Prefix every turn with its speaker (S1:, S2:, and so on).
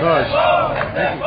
S1: باش